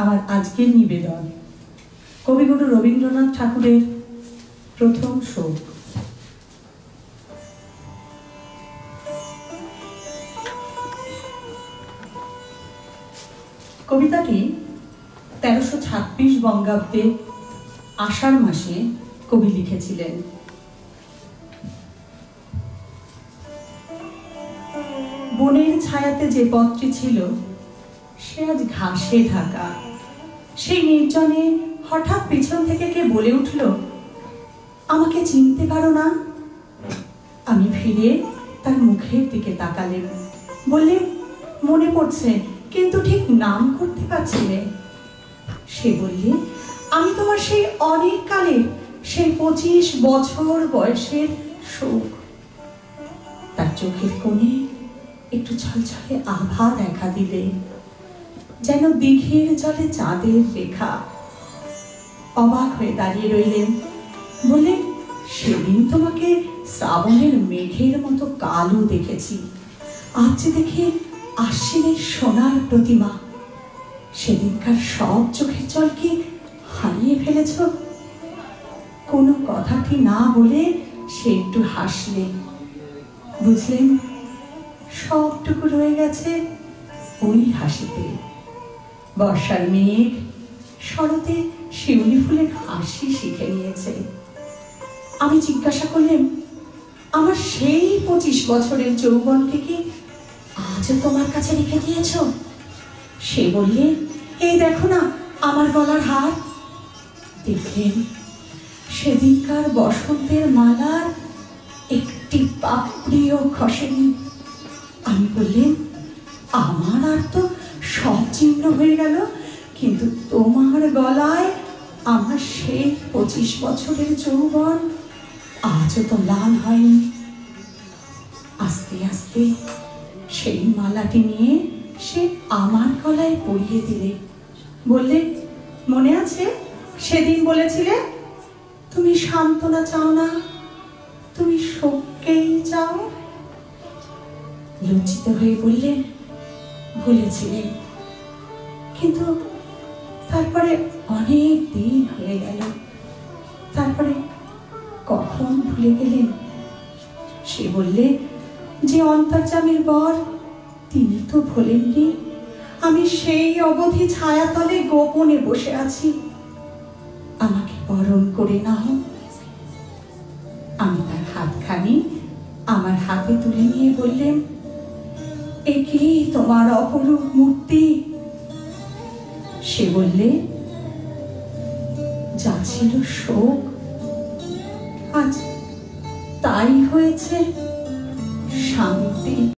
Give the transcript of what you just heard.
আমার আজকের নিবেদন। কবিগুরু রবীন্দ্রনাথ ঠাকুরের প্রথম শোক কবিতাটি তেরোশো ছাব্বিশ বঙ্গাব্দে আষাঢ় মাসে কবি লিখেছিলেন। বনের ছায়াতে যে পথটি ছিল, সে আজ ঘাসে ঢাকা। সেই নির্জনে হঠাৎ পিছন থেকে কে বলে উঠল, আমাকে চিনতে পারো না? আমি ফিরে তার মুখের দিকে তাকালেন। বললে, মনে পড়ছে, কিন্তু ঠিক নাম করতে পারছি সে বললে, আমি তোমার সেই অনেক কালের, সেই পঁচিশ বছর বয়সের শোক তার চোখের কোণে একটু ছলছলে আভা দেখা দিলে। যেন দিঘির জলে চাঁদের রেখা। অবাক হয়ে দাঁড়িয়ে রইলেন। বললেন, সেদিন তোমাকে শ্রাবণের মেঘের মতো কালো দেখেছি। আজ যে দেখি আশ্বিনের সোনার প্রতিমা। সেদিনকার সব চোখের জল কি হারিয়ে ফেলেছ। কোনো কথাটি না বলে সে একটু হাসলে। বুঝলেন, সবটুকু রয়ে গেছে ওই হাসিতে। বর্ষার মেঘ শরতে শিউলি ফুলের হাসি শিখে নিয়েছে। আমি জিজ্ঞাসা করলেন, আমার সেই পঁচিশ বছরের যৌবনকে কি আজও তোমার কাছে রেখে দিয়েছ? সে বললে এই দেখো না, আমার গলার হার। দেখলেন, সেদিনকার বসন্তের মালার একটি পাপড়িও খসেনি। আমি বললেন, আমার আর তো সব চিহ্ন হয়ে গেল। কিন্তু তোমার গলায় আমার সেই পঁচিশ বছরের যৌবন, আজও তো লাল হয়নি। আস্তে আস্তে সেই মালাটি নিয়ে সে আমার গলায় পরিয়ে দিলে। বললে, মনে আছে? সেদিন বলেছিলে, তুমি সান্ত্বনা চাও না, তুমি শোককেই চাও? লজ্জিত হয়ে বললেন ভুলেছিলেন কিন্তু তারপরে অনেক দিন হয়ে গেল। তারপরে কখন ভুলে গেলেন? সে বললে, যে অন্তর্জামের বর, তিনি তো ভোলেননি। আমি সেই অবধি ছায়াতলে গোপনে বসে আছি। আমাকে বরণ করে নাও। আমি তার হাতখানি আমার হাতে তুলে নিয়ে বললেন, একেই তোমার অপরূপ মূর্তি। সে বললে যা ছিল শোক আজ তাই হয়েছে।